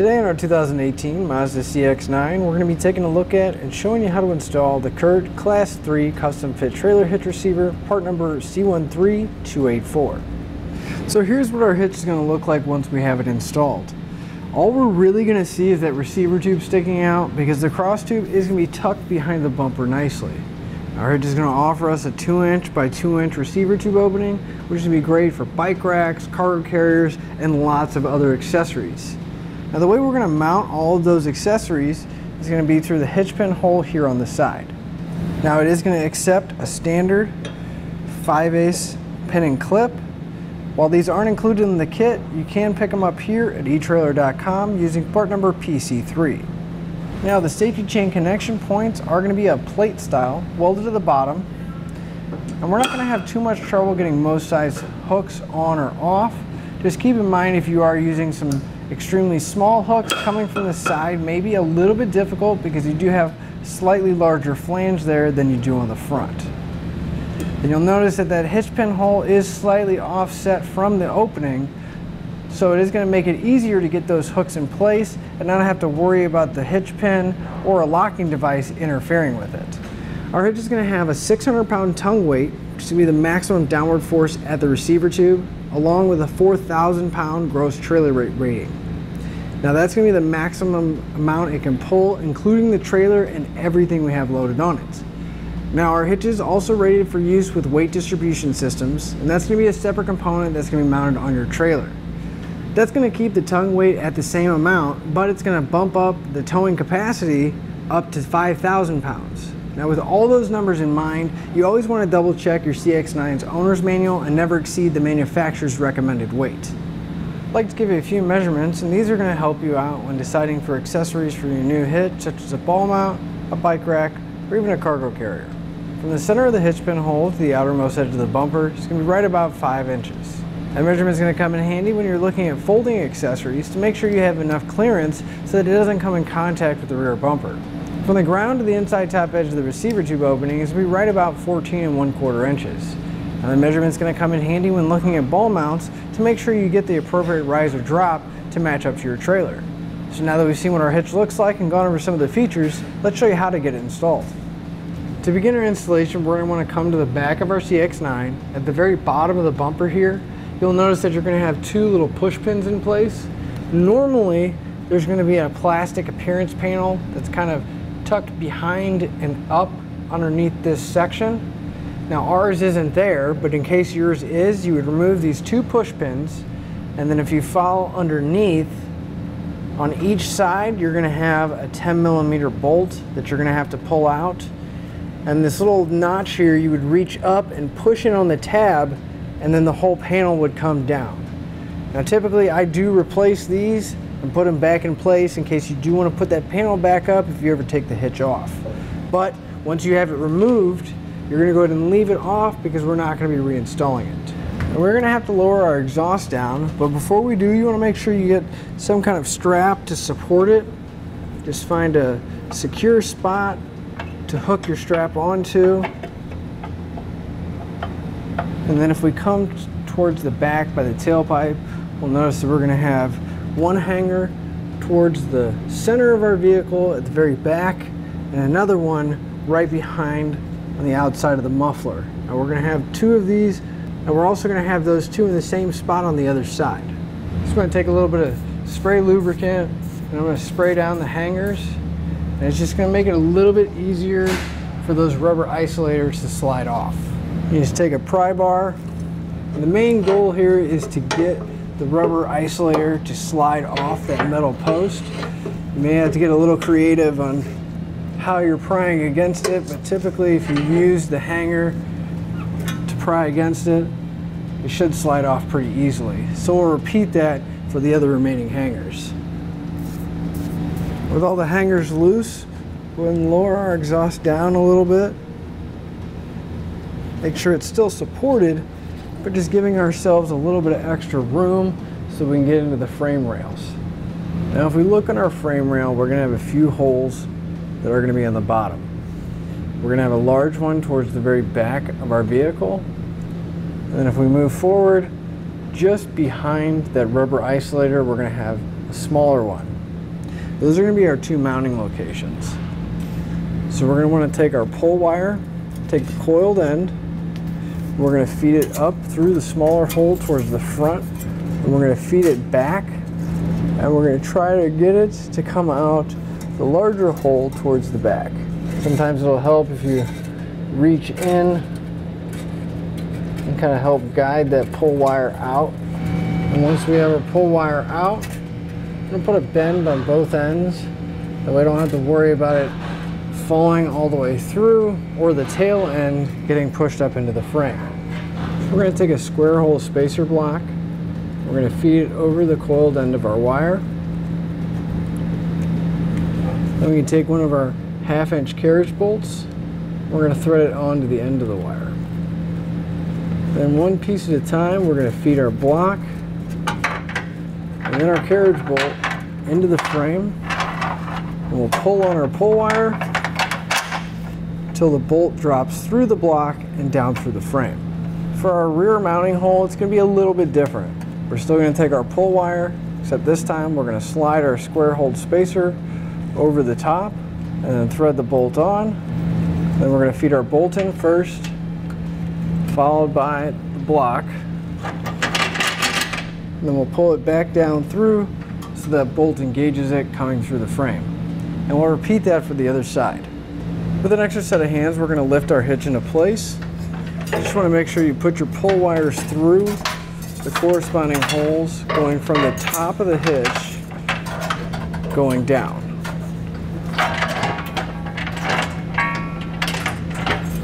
Today in our 2018 Mazda CX-9, we're going to be taking a look at and showing you how to install the CURT Class 3 Custom Fit Trailer Hitch Receiver, part number C13284. So here's what our hitch is going to look like once we have it installed. All we're really going to see is that receiver tube sticking out because the cross tube is going to be tucked behind the bumper nicely. Our hitch is going to offer us a 2 inch by 2 inch receiver tube opening, which is going to be great for bike racks, cargo carriers, and lots of other accessories. Now the way we're going to mount all of those accessories is going to be through the hitch pin hole here on the side. Now it is going to accept a standard 5 ace pin and clip. While these aren't included in the kit, you can pick them up here at eTrailer.com using part number PC3. Now the safety chain connection points are going to be a plate style welded to the bottom and we're not going to have too much trouble getting most size hooks on or off. Just keep in mind if you are using some extremely small hooks coming from the side may be a little bit difficult because you do have slightly larger flange there than you do on the front. And you'll notice that that hitch pin hole is slightly offset from the opening so it is going to make it easier to get those hooks in place and not have to worry about the hitch pin or a locking device interfering with it. Our hitch is going to have a 600 pound tongue weight, which to be the maximum downward force at the receiver tube, along with a 4,000 pound gross trailer rate rating. Now that's going to be the maximum amount it can pull, including the trailer and everything we have loaded on it. Now our hitch is also rated for use with weight distribution systems, and that's going to be a separate component that's going to be mounted on your trailer. That's going to keep the tongue weight at the same amount, but it's going to bump up the towing capacity up to 5,000 pounds. Now with all those numbers in mind, you always want to double check your CX-9's owner's manual and never exceed the manufacturer's recommended weight. I'd like to give you a few measurements and these are going to help you out when deciding for accessories for your new hitch such as a ball mount, a bike rack, or even a cargo carrier. From the center of the hitch pin hole to the outermost edge of the bumper is going to be right about 5 inches. That measurement is going to come in handy when you're looking at folding accessories to make sure you have enough clearance so that it doesn't come in contact with the rear bumper. From the ground to the inside top edge of the receiver tube opening is going to be right about 14 and 1 quarter inches. Now the measurement is going to come in handy when looking at ball mounts to make sure you get the appropriate rise or drop to match up to your trailer. So now that we've seen what our hitch looks like and gone over some of the features, let's show you how to get it installed. To begin our installation, we're going to want to come to the back of our CX-9. At the very bottom of the bumper here, you'll notice that you're going to have two little push pins in place. Normally, there's going to be a plastic appearance panel that's kind of tucked behind and up underneath this section. Now ours isn't there, but in case yours is, you would remove these two push pins, and then if you follow underneath, on each side, you're gonna have a 10 millimeter bolt that you're gonna have to pull out. And this little notch here, you would reach up and push it on the tab and then the whole panel would come down. Now typically I do replace these and put them back in place in case you do want to put that panel back up if you ever take the hitch off. But once you have it removed, you're going to go ahead and leave it off because we're not going to be reinstalling it. And we're going to have to lower our exhaust down, but before we do, you want to make sure you get some kind of strap to support it. Just find a secure spot to hook your strap onto and then if we come towards the back by the tailpipe, we'll notice that we're going to have one hanger towards the center of our vehicle at the very back and another one right behind on the outside of the muffler. Now we're going to have two of these and we're also going to have those two in the same spot on the other side. Just going to take a little bit of spray lubricant and I'm going to spray down the hangers and it's just going to make it a little bit easier for those rubber isolators to slide off. You just take a pry bar. And the main goal here is to get the rubber isolator to slide off that metal post. You may have to get a little creative on how you're prying against it, but typically if you use the hanger to pry against it, it should slide off pretty easily. So we'll repeat that for the other remaining hangers. With all the hangers loose, we'll lower our exhaust down a little bit. Make sure it's still supported, but just giving ourselves a little bit of extra room so we can get into the frame rails. Now if we look on our frame rail, we're gonna have a few holes that are gonna be on the bottom. We're gonna have a large one towards the very back of our vehicle. And then if we move forward, just behind that rubber isolator, we're gonna have a smaller one. Those are going to be our two mounting locations. So we're going to want to take our pull wire, take the coiled end, we're going to feed it up through the smaller hole towards the front, and we're going to feed it back, and we're going to try to get it to come out the larger hole towards the back. Sometimes it'll help if you reach in and kind of help guide that pull wire out. And once we have our pull wire out, I'm gonna put a bend on both ends. That way I don't have to worry about it falling all the way through or the tail end getting pushed up into the frame. We're gonna take a square hole spacer block. We're gonna feed it over the coiled end of our wire. Then we can take one of our half inch carriage bolts. We're gonna thread it onto the end of the wire. Then one piece at a time, we're gonna feed our block and then our carriage bolt into the frame. And we'll pull on our pull wire until the bolt drops through the block and down through the frame. For our rear mounting hole, it's gonna be a little bit different. We're still gonna take our pull wire, except this time we're gonna slide our square hole spacer over the top and then thread the bolt on. Then we're gonna feed our bolt in first, followed by the block. And then we'll pull it back down through so that bolt engages it coming through the frame. And we'll repeat that for the other side. With an extra set of hands, we're gonna lift our hitch into place. Just wanna make sure you put your pull wires through the corresponding holes going from the top of the hitch going down.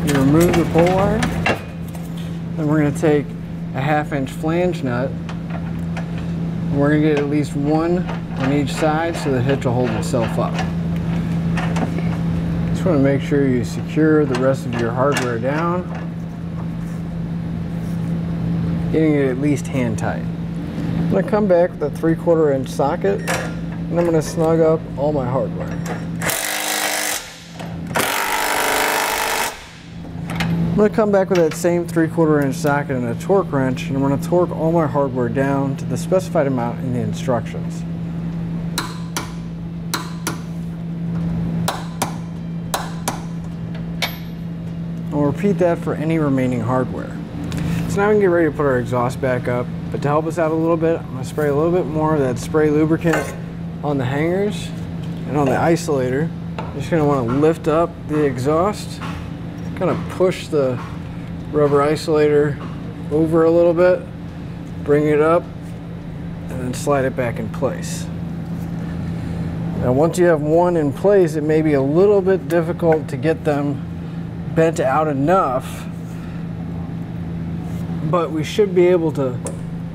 You remove the pull wire, then we're gonna take a half inch flange nut and we're gonna get at least one on each side so the hitch will hold itself up. Just wanna make sure you secure the rest of your hardware down, getting it at least hand tight. I'm gonna come back with a three quarter inch socket and I'm gonna snug up all my hardware. I'm going to come back with that same 3 quarter inch socket and a torque wrench and I'm going to torque all my hardware down to the specified amount in the instructions. I'll repeat that for any remaining hardware. So now we can get ready to put our exhaust back up, but to help us out a little bit, I'm going to spray a little bit more of that spray lubricant on the hangers and on the isolator. You're just going to want to lift up the exhaust kind of push the rubber isolator over a little bit, bring it up, and then slide it back in place. Now once you have one in place, it may be a little bit difficult to get them bent out enough, but we should be able to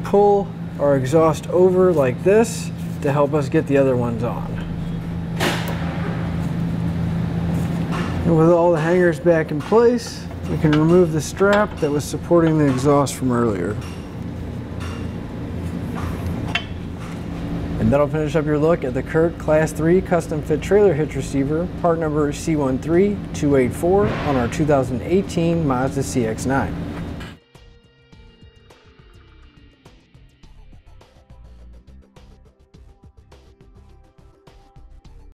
pull our exhaust over like this to help us get the other ones on. And with all the hangers back in place, we can remove the strap that was supporting the exhaust from earlier. And that'll finish up your look at the CURT Class 3 Custom Fit Trailer Hitch Receiver, part number C13284 on our 2018 Mazda CX-9.